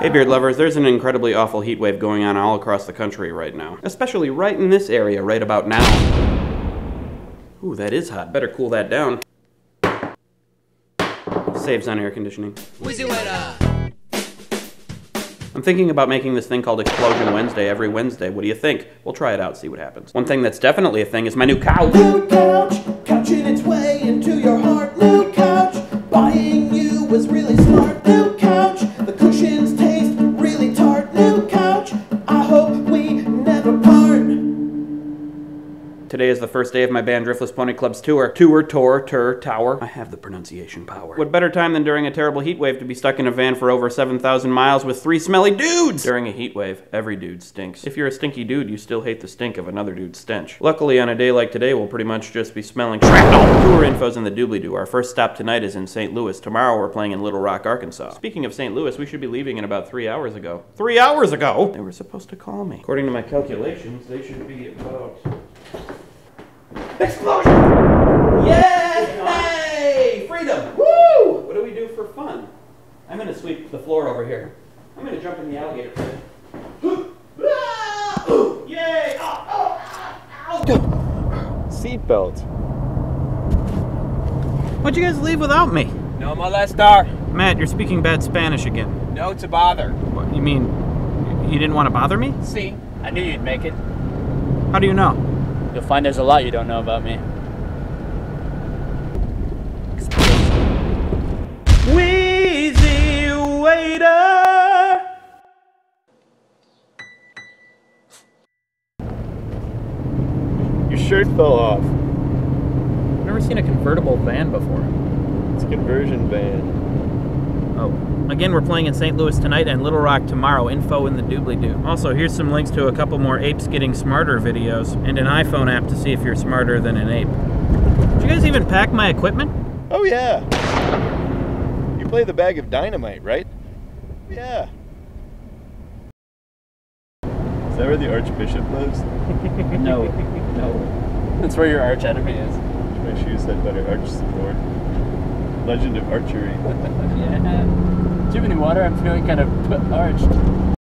Hey, beard lovers, there's an incredibly awful heat wave going on all across the country right now. Especially right in this area right about now. Ooh, that is hot. Better cool that down. Saves on air conditioning. I'm thinking about making this thing called Explosion Wednesday every Wednesday. What do you think? We'll try it out, see what happens. One thing that's definitely a thing is my new couch. New couch, couching its way into your heart. New couch, buying you was really smart. New Today is the first day of my band Driftless Pony Club's tour. Tour, tour, tour, tower. I have the pronunciation power. What better time than during a terrible heat wave to be stuck in a van for over 7,000 miles with three smelly dudes? During a heat wave, every dude stinks. If you're a stinky dude, you still hate the stink of another dude's stench. Luckily, on a day like today, we'll pretty much just be smelling shrapnel. Tour info's in the doobly-doo. Our first stop tonight is in St. Louis. Tomorrow we're playing in Little Rock, Arkansas. Speaking of St. Louis, we should be leaving in about three hours ago. Three hours ago? They were supposed to call me. According to my calculations, they should be about... Explosion! Yay! Freedom! Woo! What do we do for fun? I'm gonna sweep the floor over here. I'm gonna jump in the alligator pit. Yay! Seatbelt. Why'd you guys leave without me? No molestar. Matt, you're speaking bad Spanish again. No to bother. What, you mean you didn't want to bother me? See, I knew you'd make it. How do you know? You'll find there's a lot you don't know about me. Wheezy waiter! Your shirt fell off. I've Never seen a convertible van before. It's a conversion van. Oh. Again, we're playing in St. Louis tonight and Little Rock tomorrow. Info in the doobly doo. Also, here's some links to a couple more apes getting smarter videos and an iPhone app to see if you're smarter than an ape. Did you guys even pack my equipment? Oh yeah. You play the bag of dynamite, right? Oh, yeah. Is that where the Archbishop lives? No, no. That's where your arch enemy is. My shoe said better arch support. Legend of archery. Yeah. Too many water, I'm feeling kind of arched.